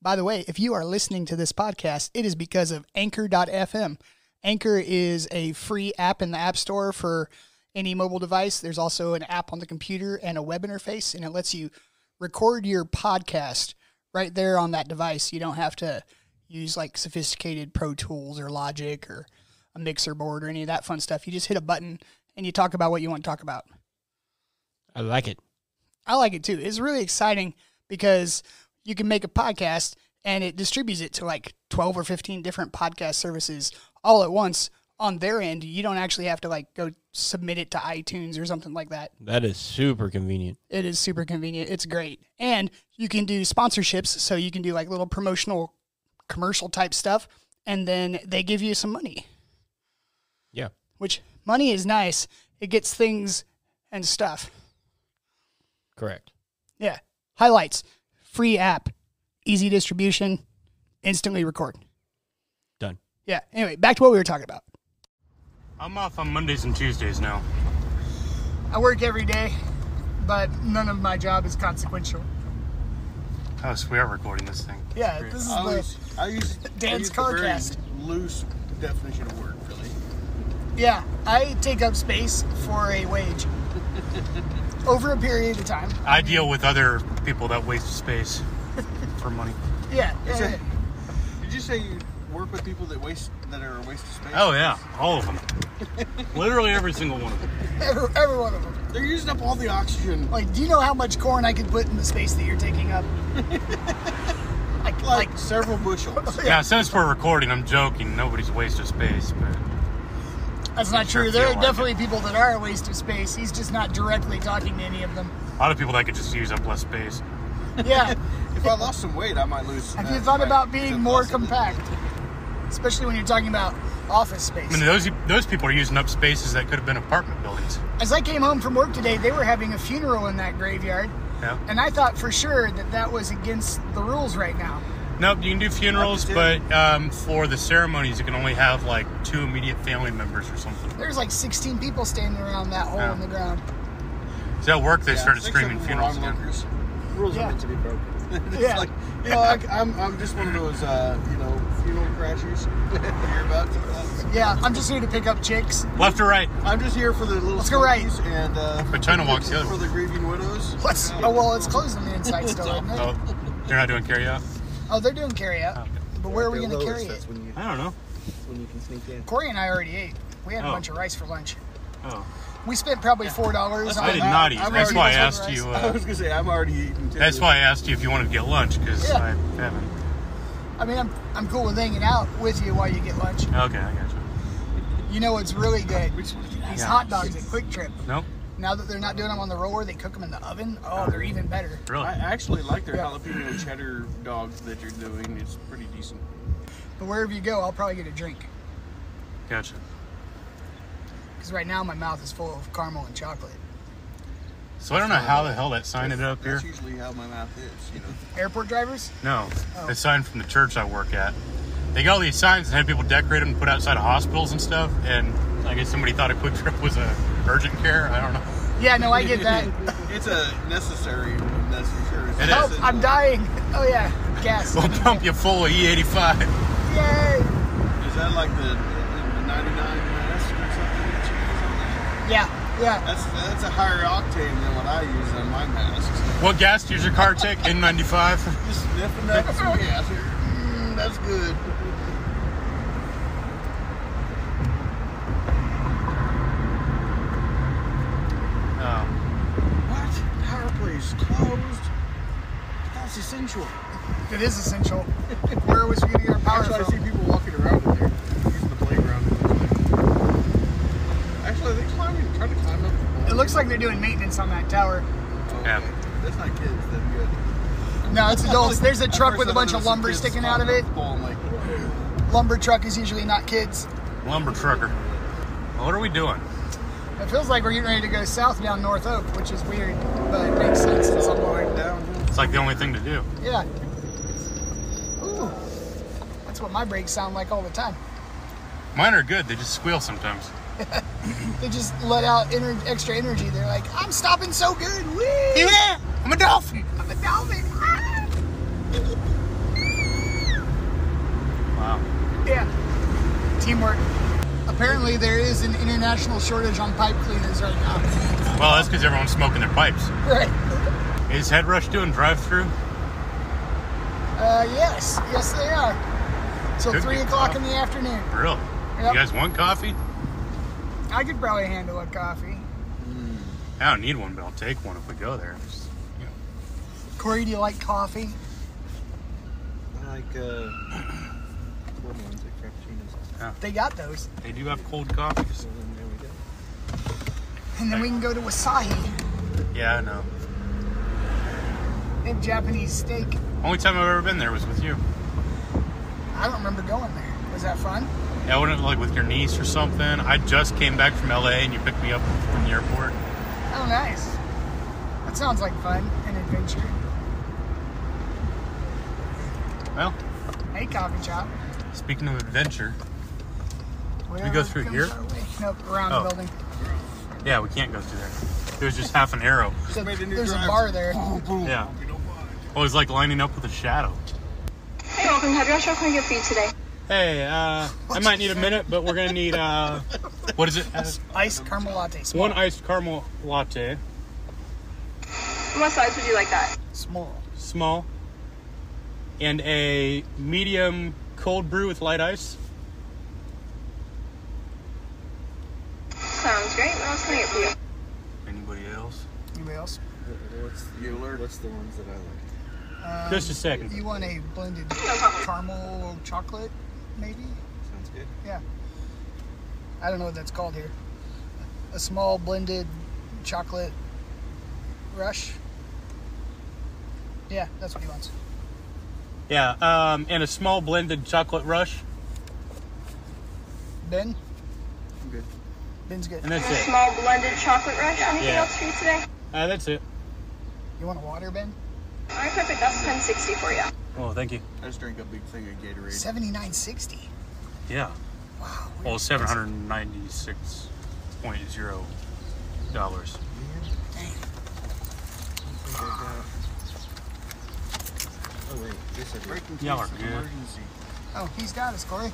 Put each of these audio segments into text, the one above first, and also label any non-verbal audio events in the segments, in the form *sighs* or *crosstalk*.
By the way, if you are listening to this podcast, it is because of Anchor.fm. Anchor is a free app in the App Store for any mobile device. There's also an app on the computer and a web interface, and it lets you record your podcast right there on that device. You don't have to use like sophisticated Pro Tools or Logic or a mixer board or any of that fun stuff. You just hit a button and you talk about what you want to talk about. I like it. I like it too. It's really exciting because you can make a podcast and it distributes it to like 12 or 15 different podcast services all at once on their end. You don't actually have to like go submit it to iTunes or something like that. That is super convenient. It is super convenient. It's great. And you can do sponsorships. So you can do like little promotional commercial type stuff. And then they give you some money, Yeah. which money is nice. It gets things and stuff. Correct. Yeah. Highlights free app, easy distribution, instantly record. Done. Yeah. Anyway, back to what we were talking about. I'm off on Mondays and Tuesdays now. I work every day, but none of my job is consequential. Oh, so we are recording this thing. Yeah, Great. this is I the. always, I use Dan's I use the very Carcast. loose definition of work, really. Yeah, I take up space for a wage *laughs* over a period of time. I deal with other people that waste space *laughs* for money. Yeah, Is yeah, it- Did you say you work with people that waste that are a waste of space? Oh yeah, all of them. *laughs* Literally every single one of them. every, every one of them. they're using up all the oxygen. Like, do you know how much corn I could put in the space that you're taking up? *laughs* like, Like like, several bushels. Yeah, since we're recording, I'm joking. Nobody's wasting space, but that's not true. There are like definitely people that are a waste of space. He's just not directly talking to any of them. a lot of people that could just use up less space. Yeah. *laughs* if I lost some weight, I might lose. Have uh, you thought might about being more compact? Especially when you're talking about office space. I mean, those those people are using up spaces that could have been apartment buildings. As I came home from work today, they were having a funeral in that graveyard. Yeah. And I thought for sure that that was against the rules right now. Nope, you can do funerals, Like but um, for the ceremonies, you can only have like two immediate family members or something. There's like 16 people standing around that hole Yeah. in the ground. So at work, they Yeah, started screaming funerals were again. Rules Yeah. are meant to be broken. *laughs* it's Yeah. like, *laughs* you know, I, I'm, I'm just one of those, uh, you know, funeral crashers. *laughs* you hear about sometimes. Yeah, I'm just here to pick up chicks. Left or right? I'm just here for the little Let's go right. smokies and uh, But China walks the other for way. the grieving widows. Let's. Oh well, it's closed on the inside still, isn't it? Oh, they're not doing carry out? Oh, they're doing carry out. Okay. But where are we going to lowest, carry it? when you, I don't know. when you can sneak in. Corey and I already ate. We had a Oh. bunch of rice for lunch. Oh. We spent probably four dollars. I did not eat. I'm That's why I asked you. I Uh, was gonna say I'm already eating. Too. that's why I asked you if you wanted to get lunch because Yeah. I haven't. I mean, I'm, I'm cool with hanging out with you while you get lunch. Okay, I got you. You know what's really good? We just want to get out. These Yeah. hot dogs at QuikTrip. Nope. Now that they're not doing them on the roller, they cook them in the oven. Oh, they're even better. Really? I actually like their Yeah. jalapeno cheddar dogs that you're doing. It's pretty decent. But wherever you go, I'll probably get a drink. Gotcha. Because right now my mouth is full of caramel and chocolate. So I don't know how the hell that sign ended up here. That's usually how my mouth is. You know. Airport drivers? No, Oh. the sign from the church I work at. They got all these signs and had people decorate them and put outside of hospitals and stuff. And I guess somebody thought a QuikTrip was a urgent care. I don't know. Yeah, no, I get that. *laughs* It's a necessary, necessary. It oh, is. I'm dying. Oh yeah, gas. We'll pump you full of E E85. Yay! Is that like the, the 99 mask or something that you use on that? Yeah, yeah. That's that's a higher octane than what I use on my masks. What gas does your car take? N95. Just sniffing up some gas. Mm, that's good. Oh. What? Power place closed. That's essential. It is essential. *laughs* Where was we gonna get our power Actually, I see people walking around in there using the playground. Actually, they climbing, trying to climb up. the It looks like they're doing maintenance on that tower. Oh, Yeah. okay. That's not kids. That's good. No, it's *laughs* adults. There's a truck with a bunch of lumber sticking out of it. climbing up the pole. I'm like, Lumber truck is usually not kids. Lumber trucker. What are we doing? It feels like we're getting ready to go south down North Oak, which is weird, but it makes sense at some point. It's like the only thing to do. Yeah. Ooh. That's what my brakes sound like all the time. Mine are good. They just squeal sometimes. *laughs* they just let out extra energy. They're like, I'm stopping so good. Yeah, I'm a dolphin. I'm a dolphin. *laughs* Wow. Yeah. Teamwork. Apparently, there is an international shortage on pipe cleaners right now. Well, that's because everyone's smoking their pipes. Right. Is Head Rush doing drive-through? Uh, yes, yes, they are. Till Could three be o'clock in the afternoon. Really? Yep. You guys want coffee? I could probably handle a coffee. I don't need one, but I'll take one if we go there. Just, you know. Corey, do you like coffee? I like uh, *clears throat* cold ones, like frappuccinos. They got those. They do have cold coffees. So then there we go. And then we can go to Asahi. Yeah, I know. They Japanese steak. Only time I've ever been there was with you. I don't remember going there. Was that fun? Yeah, I went like with your niece or something. I just came back from LA and you picked me up from the airport. Oh, nice. That sounds like fun and adventure. Well, Hey, coffee shop. speaking of adventure, we go through here? Nope, around Oh. the building. yeah, we can't go through there. It was just half an arrow. So made a new there's a bar there. Yeah. Well, it like lining up with a shadow. Hey, welcome. How do I show can I get for you today? Hey, uh, I might need a minute, but we're gonna need uh, what is it? Uh, Iced caramel latte. Small. one iced caramel latte, What size would you like that? Small. small, and a medium cold brew with light ice. Sounds great. What else can I get for you? Anybody else? Anybody else? What's the, what's the ones that I like? Um, Just a second. You want a blended caramel chocolate, maybe? Sounds good. Yeah. I don't know what that's called here. A small blended chocolate rush. Yeah, that's what he wants. Yeah, um, and a small blended chocolate rush, Ben? I'm good. Ben's good. and that's A it. small blended chocolate rush. Anything Yeah. else for you today? Uh, that's it. You want a water, Ben? All right, perfect. That's ten sixty for you. Oh, thank you. I just drank a big thing of Gatorade. Seventy nine sixty. Yeah. Wow. Well, seven hundred ninety-six point dollars. Dang. I think I got- Oh wait, This is breaking Y'all are good. Emergency. Oh, he's got us, Corey.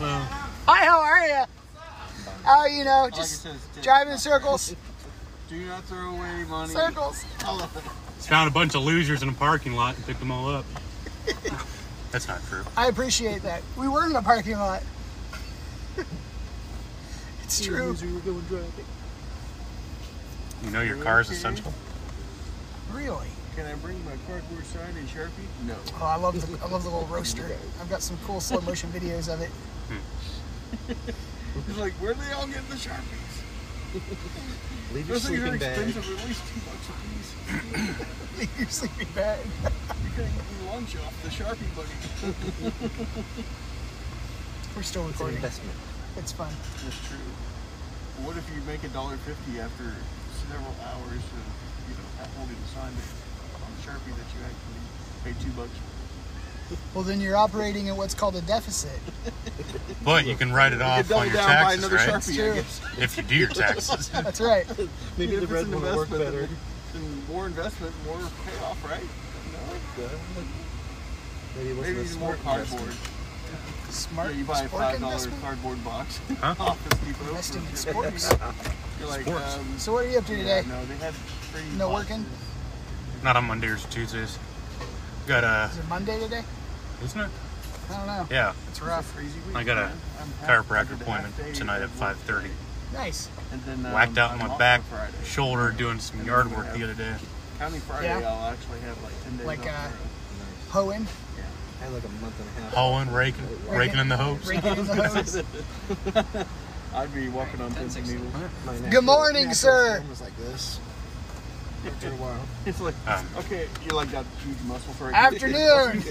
Well, Hi, how are you? Oh, you know, Like just says, driving in circles. *laughs* Do not throw away money. Circles. Found a bunch of losers in a parking lot and picked them all up. *laughs* That's not true. I appreciate that. We were in a parking lot. *laughs* it's true. You know your car is essential. Really. Can I bring my cardboard sign and Sharpie? No. Oh, I love the I love the little roaster. I've got some cool slow motion *laughs* videos of it. Hmm. He's like, where do they all get the Sharpies? Leave your Those things are sleeping bag. expensive, at least two bucks a piece. *laughs* Leave your sleeping bag. You couldn't get me lunch off the Sharpie buddy. *laughs* We're still It's an recording. investment. It's fun. That's true. What if you make a dollar fifty after several hours of, you know, holding a sign that, on Sharpie that you actually paid two bucks for? Well, then you're operating at what's called a deficit. But you can write it off double on your down, buy taxes, another right? Sharpie, I guess. If you do your taxes. *laughs* That's right. Maybe If the it's red an one will work better. Then more investment, more payoff, right? No? Maybe it wasn't Maybe a even more smart cardboard. investment. Smart Yeah, you buy a five dollar cardboard box. *laughs* Huh? Office Depot. Investing in sports. You're like, Sports. um, So what are you up to yeah, today? no, they had free No boxes. working? Not on Mondays or Tuesdays. Got a, Is it Monday today? isn't it? I don't know. Yeah. It's It's rough. crazy week, I got a man. I'm half- chiropractor I did a half appointment tonight at 5:30. Nice. And then, um, Whacked out in my back, Friday. shoulder, doing some yard work the other day. Counting Friday, Yeah. I'll actually have like 10 days Like, off uh, in a row. Hoeing. I had like a month and a half. Hoeing, raking, raking in the hopes. Raking in the *laughs* hose. *laughs* I'd be walking on pins and needles. Good morning, sir. was like this. After a while. *laughs* It's like, Um, okay, you like got huge muscles right Afternoon,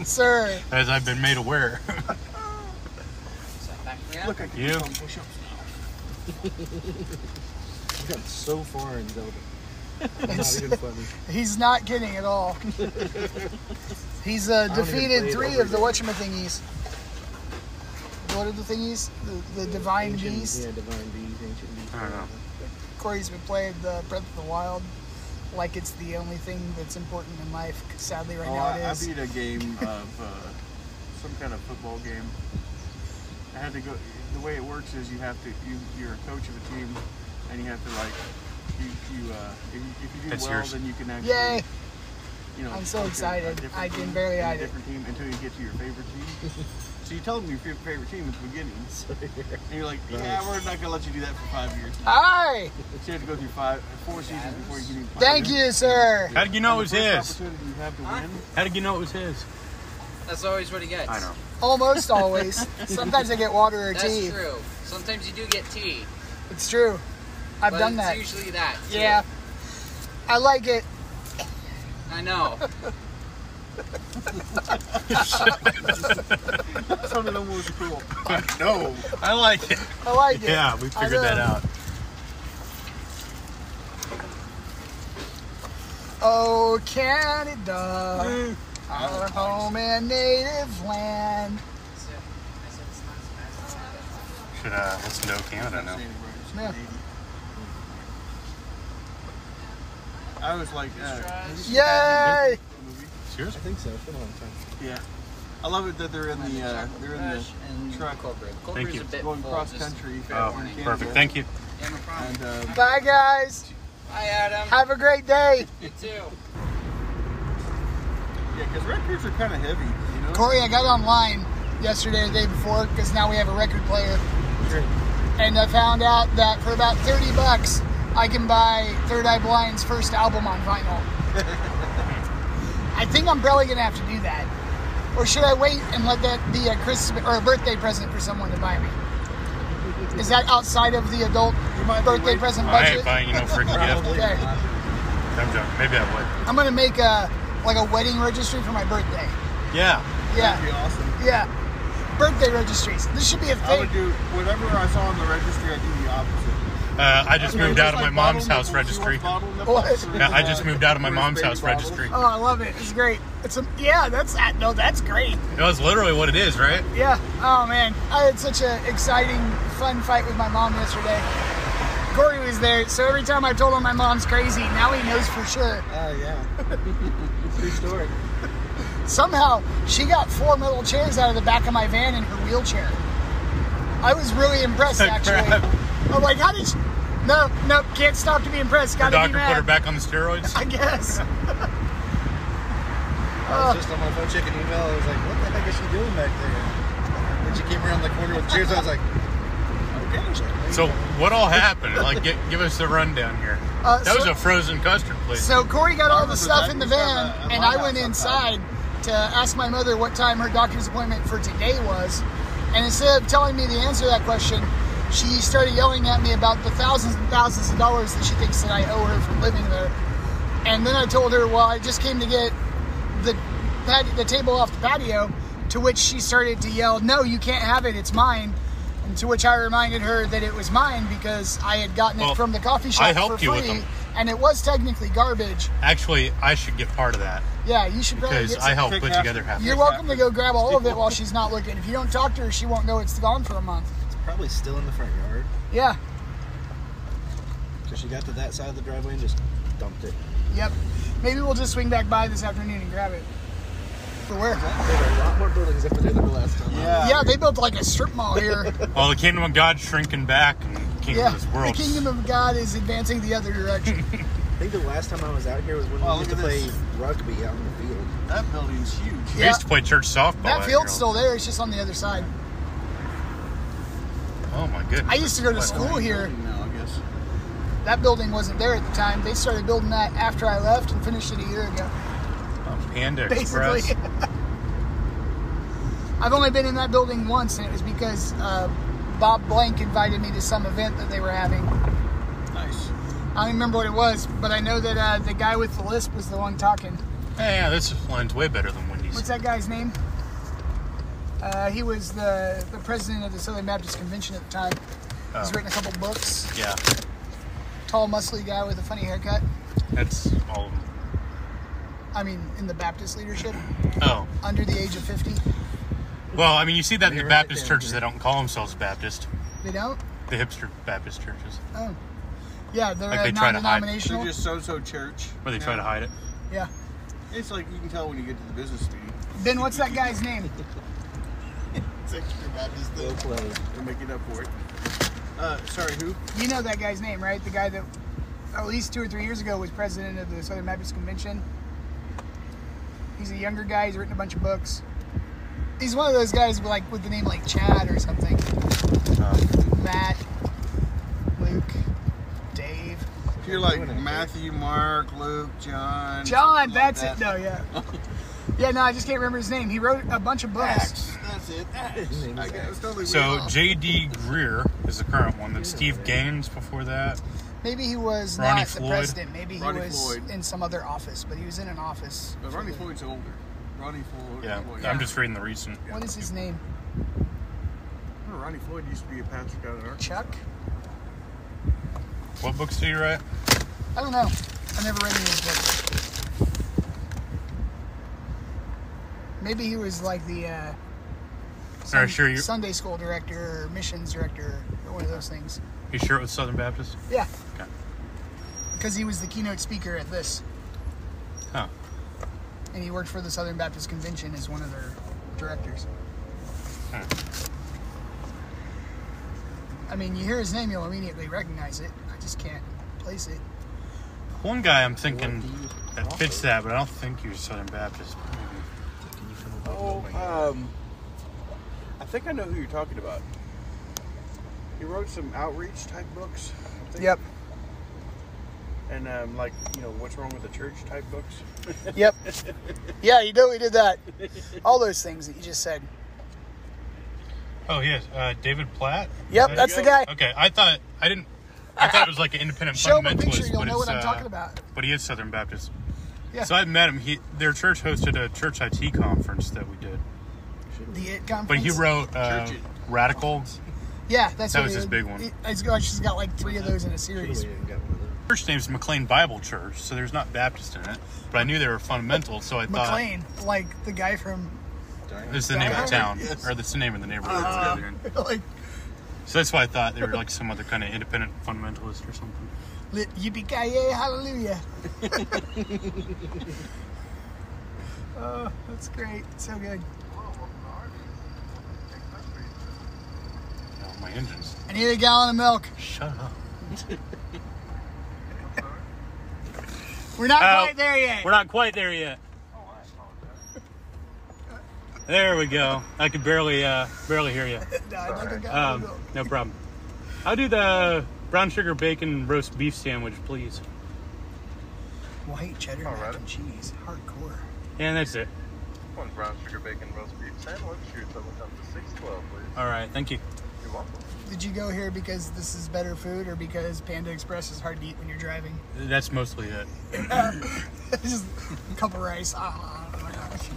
*laughs* *laughs* sir. As I've been made aware. Look, I can You? do some push-ups now. I've gotten so far in Zelda. Not even funny. He's not kidding at all. He's uh, defeated three every of the day. whatchamathingies. What are the thingies? The, the divine Ancient- beast. Yeah, divine beast, ancient beast. I don't know. Corey's been playing the Breath of the Wild like it's the only thing that's important in life. Sadly, right Oh, now I, it I is. beat a game of uh, some kind of football game. I had to go. The way it works is you have to. You, you're a coach of a team, and you have to like. You, you uh, if you, if you do That's well, yours. then you can actually. Yay! You know, I'm so coach a- a excited. different I can team barely and a hide it. Different team until you get to your favorite team. *laughs* so you told them your favorite team at the beginning, *laughs* and you're like, "Yeah, we're not gonna let you do that for five years." Hi. So you have to go through five, four seasons before you can even. Thank you, sir. How did you know it was his? You have to win. How did you know it was his? That's always what he gets. I know. Almost always. *laughs* *laughs* Sometimes I get water or That's tea. That's true. Sometimes you do get tea. It's true. I've but done it's that. usually that. too. Yeah. I like it. I know. Sounded almost cool. *laughs* no, I like it. I like it. Yeah, we figured that out. Oh, Canada, our home and native land. Should uh, listen to O Canada now. Yeah. I was like, uh, Yay! movie. Serious? I think so. It's been a long time. Yeah, I love it that they're in the uh, they're in the and truck cold brew. Thank you. a bit going full, cross just country. Oh, perfect. Thank you. Yeah, no problem. And uh, Bye, guys. Bye, Adam. Have a great day. You too. yeah, because records are kind of heavy, you know. Corey, I got online yesterday, or the day before, because now we have a record player. Great. And I found out that for about 30 bucks, I can buy Third Eye Blind's first album on vinyl. *laughs* I think I'm probably going to have to do that. Or should I wait and let that be a Christmas or a birthday present for someone to buy me? Is that outside of the adult birthday waiting- present I budget? ain't buying you no freaking *laughs* gift. Okay. I'm joking. Maybe I would. I'm gonna make a like a wedding registry for my birthday. Yeah. That'd be Yeah, awesome. yeah. Birthday registries. This should be a I thing. I would do whatever I saw on the registry. I do the opposite. Uh, I just You know, moved out of like my mom's house registry. want bottle nipples What? Yeah, I just moved out of my mom's house bottles? registry. Oh, I love it. It's great. It's a yeah. That's that. No, that's great. That's literally what it is, right? Yeah. Oh man, I had such an exciting, fun fight with my mom yesterday. Corey was there, so every time I told him my mom's crazy, now he knows for sure. Oh, yeah. *laughs* True story. Somehow, she got four metal chairs out of the back of my van in her wheelchair. I was really impressed, *laughs* actually. I'm like, how did she? No, no, can't stop to be impressed. The Gotta be doctor put her back on the steroids. I guess. I was just on my phone checking email. I was like, what the heck is she doing back there? Then she came around the corner with chairs. I was like, okay. She's So what all happened? Like, get, give us the rundown here. Uh, That was so- a frozen custard plate. So Corey got all the stuff in the van, and I went inside to ask my mother what time her doctor's appointment for today was. And instead of telling me the answer to that question, she started yelling at me about the thousands and thousands of dollars that she thinks that I owe her for living there. And then I told her, well, I just came to get the pat- the table off the patio. To which she started to yell, "No, you can't have it. It's mine." And to which I reminded her that it was mine because I had gotten Well, it from the coffee shop I helped for you free, with them. and it was technically garbage. Actually, I should get part of that Yeah, you should probably because get I some. helped put half- together half. You're welcome to go grab all of it while *laughs* she's not looking. If you don't talk to her, she won't know it's gone for a month. It's probably still in the front yard. Yeah, Because she got to that side of the driveway and just dumped it. yep. Maybe we'll just swing back by this afternoon and grab it. For where? There are a lot more buildings up there than the last time. Yeah. Yeah, they built like a strip mall here. *laughs* Well, the kingdom of God's shrinking back, and the kingdom yeah, of this world. the kingdom of God is advancing the other direction. *laughs* I think the last time I was out here was when Oh, we used to play this. rugby out in the field. That building's huge. We used to play church softball. that out field's here. still there. It's just on the other side. Oh my goodness! I used to go to school here. Now, I guess. That building wasn't there at the time. They started building that after I left and finished it a year ago. Oh, Panda *laughs* Basically. Express. *laughs* I've only been in that building once, and it was because uh, Bob Blank invited me to some event that they were having. Nice. I don't remember what it was, but I know that uh, the guy with the lisp was the one talking. Hey, yeah, this line's way better than Wendy's. What's that guy's name? Uh, he was the, the president of the Southern Baptist Convention at the time. He's Oh. written a couple books. Yeah, Tall, muscly guy with a funny haircut. that's all. of them. I mean, in the Baptist leadership, Oh, under the age of 50. well, I mean, you see that in the You're right Baptist there, churches that don't call themselves Baptist, They don't? the hipster Baptist churches, Oh. Yeah, they're Like uh, they try to hide- non-denominational. They're just so-so church. where they try to hide it. Yeah. It's like you can tell when you get to the business meeting. Ben, what's that guy's name? *laughs* It's extra Baptist Well though. played. We're making up for it. Uh, sorry, who? You know that guy's name, right? The guy that at least two or three years ago was president of the Southern Baptist Convention. He's a younger guy. He's written a bunch of books. He's one of those guys with like with the name like Chad or something. Matt, Luke, Dave, If you're like Matthew, Mark, Luke, John. John. something like That's that. it. No, yeah, *laughs* yeah. No, I just can't remember his name. He wrote a bunch of books. Axe. That's it. Axe. name I is guess it's totally So. J.D. Greear is the current one. Then Steve Gaines before that. Maybe he was Ronnie not the Floyd. president. Maybe he Ronnie was Floyd. in some other office, but he was in an office. But Ronnie the- Floyd's older. Ronnie Floyd. Yeah, Floyd. I'm just reading the recent. What is his name? Oh, Ronnie Floyd used to be a pastor down in Arkansas. Chuck? What books do you write? I don't know. I never read any of his books. Maybe he was like the uh, Are you sure you? Sunday school director or missions director or one of those things. You sure it was Southern Baptist? Yeah. Okay. Because he was the keynote speaker at this, Huh. and he worked for the Southern Baptist Convention as one of their directors. Hmm. I mean, you hear his name, you'll immediately recognize it. I just can't place it. One guy I'm thinking that fits that, but I don't think you're Southern Baptist. Maybe. Oh, um, I think I know who you're talking about. He wrote some outreach type books. I think. Yep. And um, like you know, what's wrong with the church type books. *laughs* Yep. yeah, you know we did that. All those things that you just said. Oh, yes, uh, David Platt. Yep, Is that that's the guy. Okay, I thought I didn't. I thought it was like an independent *laughs* Show him a fundamentalist, picture, you'll but know it's, what I'm uh, talking about. But he is Southern Baptist. Yeah. So I met him. He their church hosted a church IT conference that we did, The It conference. but he wrote uh, Church Radical. Yeah, that's That what was his big one. He, he's got, she's got like three of those in a series. Church name's McLean Bible Church, so there's not Baptist in it. But I knew they were fundamental, so I thought McLean, like the guy from, this is the name of the town, Yes. or this is the name of the neighborhood. Uh, *laughs* like, So that's why I thought they were like some other kind of independent fundamentalist or something. lit- yippee ki yay, hallelujah. *laughs* *laughs* oh, that's great. So good. Oh, my engines. I need a gallon of milk. Shut up. *laughs* We're not Oh, quite there yet. We're not quite there yet. There we go. I could barely, uh, barely hear you. *laughs* No, Um, no problem. I'll do the brown sugar bacon roast beef sandwich, please. White cheddar mac Alright. and cheese. Hardcore. And that's it. One brown sugar bacon roast beef sandwich. Your total comes to six twelve, please. All right, thank you. You're welcome. Did you go here because this is better food or because Panda Express is hard to eat when you're driving? That's mostly it. *laughs* Just a cup of rice. Ah, oh my gosh.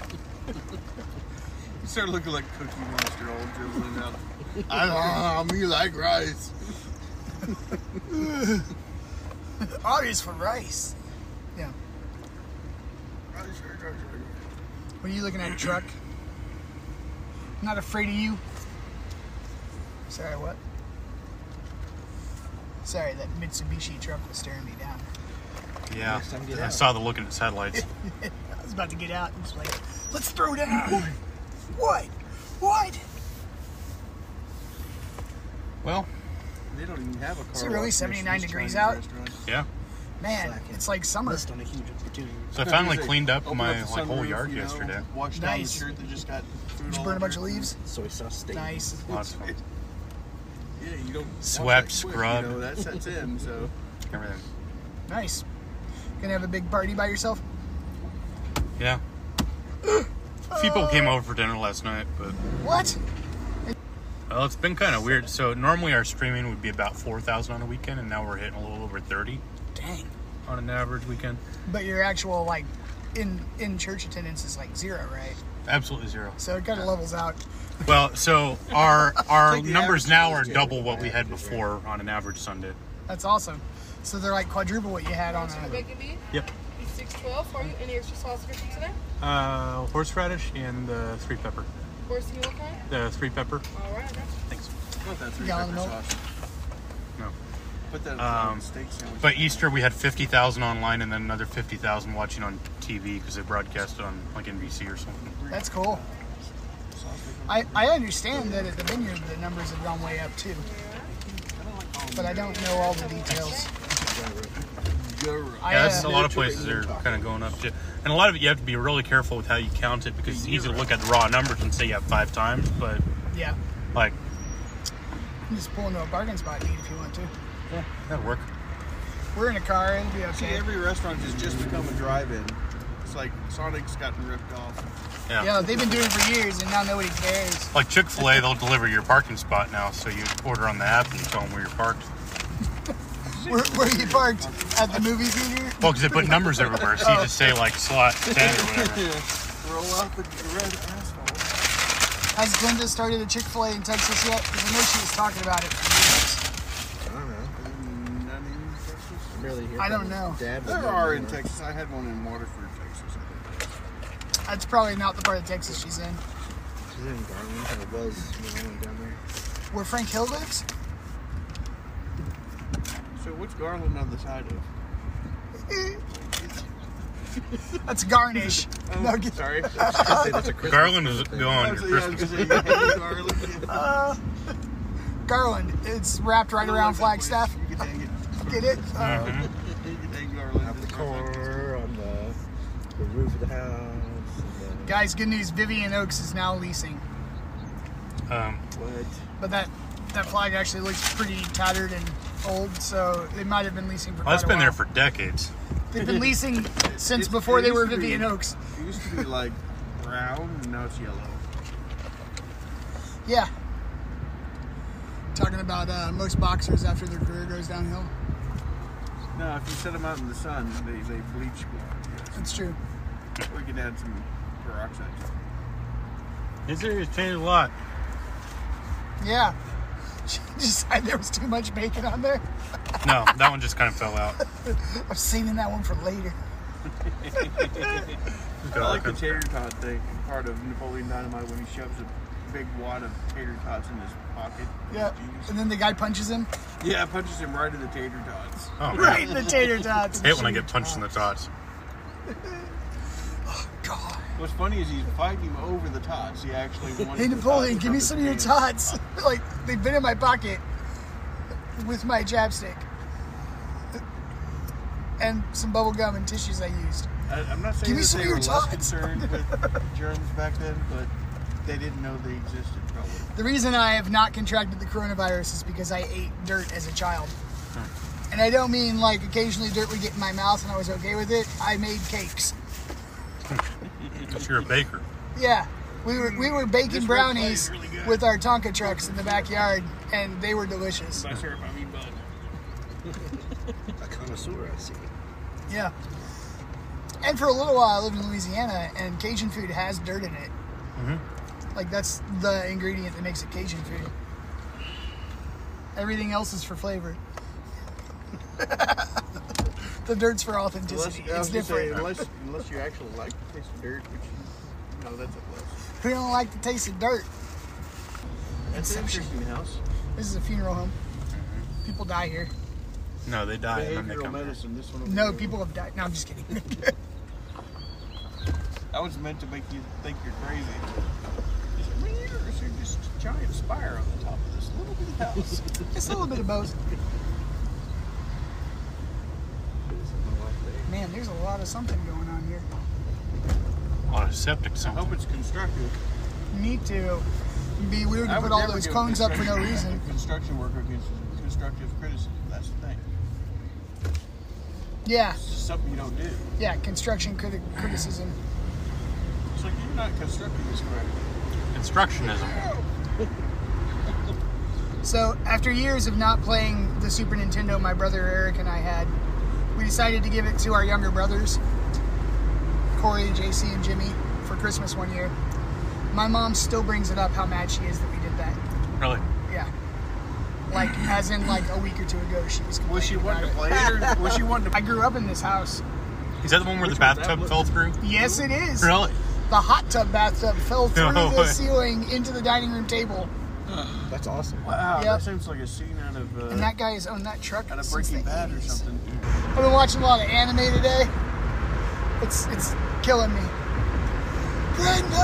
You start looking like Cookie Monster all dribbling out. I don't know, me like rice. *laughs* Always for rice. Yeah. Rice, rice, rice, rice. What are you looking at, truck? Not afraid of you. Sorry, what? Sorry, that Mitsubishi truck was staring me down. Yeah, Next I out. saw the look in its headlights. *laughs* I was about to get out and just like, let's throw down. what? What? well, They don't even have a car. Is it really wash next to 79 degrees out? restaurant. yeah. Man, it's like summer. Missed on a huge opportunity. So I finally cleaned up open my the like whole yard you know, yesterday. Wash down the Nice. shirt that just got food Did you burn a bunch of leaves? Soy sauce steak. Nice. Lots of fun. Yeah, you don't Swept, that quick, scrubbed. You know, that sets in. So *laughs* Everything. Nice. Gonna have a big party by yourself? Yeah. *gasps* People came over for dinner last night, but What? well, it's been kind of weird. So normally our streaming would be about four thousand on a weekend, and now we're hitting a little over thirty Dang. on an average weekend. But your actual like in in church attendance is like zero, right? Absolutely zero. So it kind of levels out. Well, so our our Take the numbers average now of are those double two. what we had before on an average Sunday. That's awesome. So they're like quadruple what you had on a. Bacon beef, Yep. six twelve for you. Any extra sauce for today? Uh, horseradish and the three pepper. Horse you what kind? The three pepper. All right. I got you. Thanks. put that three Gallon pepper of milk? sauce. No. Put that Um, steak sandwich. But Easter we had fifty thousand online, and then another fifty thousand watching on TV because they broadcast it on like NBC or something. That's cool. I, I understand that at the vineyard the numbers have gone way up too, but I don't know all the details. I, Yeah, that's a lot of places are kind of going up too. And a lot of it, you have to be really careful with how you count it because it's easy to look at the raw numbers and say you have five times, but yeah. like, You can just pull into a bargain spot and eat if you want to. Yeah, that'll work. We're in a car, it'll be See, every restaurant has just become a drive-in. It's like Sonic's gotten ripped off. Yeah. Yeah, they've been doing it for years and now nobody cares. Like Chick Fil A, they'll deliver your parking spot now, so you order on the app and you tell them where you're parked. *laughs* Where, where you parked? At the movie theater? Well, because they put numbers everywhere, so you just say like slot ten or *laughs* whatever. Roll out the red asphalt. Has Glenda started a Chick fil A in Texas yet? Because I know she was talking about it for I don't know. None in Texas. I'm really here. I don't know. Dad There are in. Texas. I had one in Weatherford, Texas. I think. That's probably not the part of Texas she's in. She's in Garland. Or was when I went down there. Where Frank Hill lives? So what's Garland on the side of? *laughs* That's Garnish. Oh, No, get- sorry. *laughs* I say that's a Christmas Garland is thing. going on your yeah, I was Christmas. gonna say, hey, Garland. Uh, Garland. It's wrapped right around Flagstaff. You it. Get it? You can. Out the It's perfect. corner, on the, the roof of the house. the- guys, good news. Vivian Oaks is now leasing. Um, What? But that that flag actually looks pretty tattered and old, so it might have been leasing for well, quite it's a been there for decades. They've been *laughs* leasing since It- before they were to be- Vivian Oaks. It used to be like brown, and now it's yellow. Yeah. Talking about uh, most boxers after their career goes downhill. No, if you set them out in the sun, they, they bleach black. That's true. We can add some peroxide. Is there? It's changed a lot. Yeah. She *laughs* decided there was too much bacon on there. *laughs* No, that one just kind of fell out. *laughs* I'm saving that one for later. I like the tater tot thing, part of Napoleon Dynamite when he shoves a big wad of tater tots in his pocket. Yeah. Jeez. And then the guy punches him. Yeah, punches him right in the tater tots. Oh, *laughs* Right in the tater tots. I hate when I get punched in the tots. *laughs* Oh God. What's funny is he's fighting him over the tots. He actually *laughs* wants Hey Napoleon, give me some of your tots. like they've been in my pocket with my chapstick. And some bubble gum and tissues I used. I, I'm not saying Give me that some they of were your less tots. concerned with germs back then, but they didn't know they existed. Probably. The reason I have not contracted the coronavirus is because I ate dirt as a child. Hmm. And I don't mean like occasionally dirt would get in my mouth and I was okay with it. I made cakes. Because you're a baker. Yeah. We were we were baking This brownies really with our Tonka trucks in the backyard and they were delicious. By syrup, I mean bud. A connoisseur, I see. Yeah. And for a little while I lived in Louisiana and Cajun food has dirt in it. Mm-hmm. Like that's the ingredient that makes it Cajun food. Everything else is for flavor. *laughs* the dirt's for authenticity. I It's was gonna say, different. unless, unless you actually like the taste of dirt, which you know, that's a plus. Who don't like the taste of dirt? That's an Inception. interesting house. This is a funeral home. People die here. No, they die and then they come medicine. This one. over No, here. people have died. No, I'm just kidding. *laughs* That was meant to make you think you're crazy. It's weird. You're just a giant spire on the top of this little bitty house. *laughs* Just a little bit of both. Man, there's a lot of something going on here. A lot of septic I hope it's constructive. Me too. It'd be weird to would put all those cones up for no reason. *laughs* Construction worker against constructive criticism. That's the thing. Yeah, It's just something you don't do. yeah. Construction criti- criticism. It's like you're not constructing this correctly. Instructionism. *laughs* So after years of not playing the Super Nintendo, my brother Eric and I had, we decided to give it to our younger brothers, Corey, JC, and Jimmy, for Christmas one year. My mom still brings it up how mad she is that we did that. Really? Yeah. Like, as in like a week or two ago, she was. Was she complaining wanting to play it, or was she wanting to? *laughs* I grew up in this house. Is that the one where Which the bathtub fell through? Yes, it is. Really? the hot tub bathtub fell through no the ceiling into the dining room table. *sighs* That's awesome. Wow, yep. that seems like a scene out of. Uh, and that guy has owned that truck out of Breaking Bad or something. I've been watching a lot of anime today. It's it's killing me. Brenda,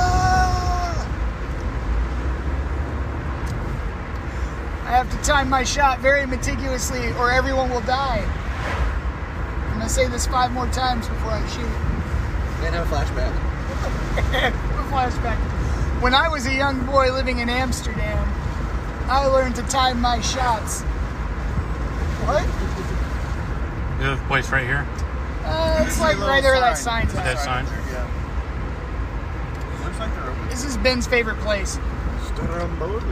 I have to time my shot very meticulously, or everyone will die. I'm gonna say this five more times before I shoot. And have a flashback. A *laughs* flashback. When I was a young boy living in Amsterdam, I learned to time my shots. What? The other place right here. Uh, it's like right there where that sign's That at. sign. Yeah. Looks like they're open. This is Ben's favorite place. Stromboli.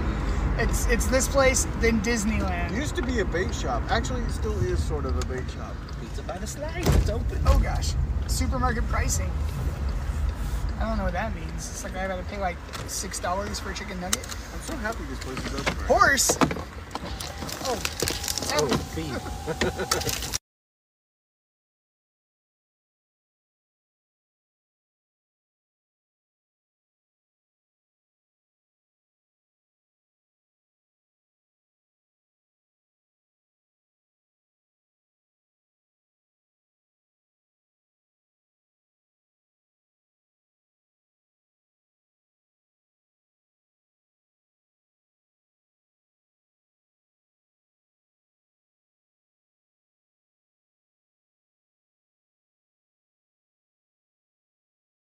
It's it's this place, then Disneyland. Used to be a bait shop. Actually, it still is sort of a bait shop. Pizza by the slice. It's open. Oh gosh, supermarket pricing. I don't know what that means. It's like I gotta pay like six dollars for a chicken nugget. I'm so happy this place is open. Horse. Oh, Oh, beef. *laughs*